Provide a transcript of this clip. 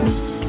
Bye.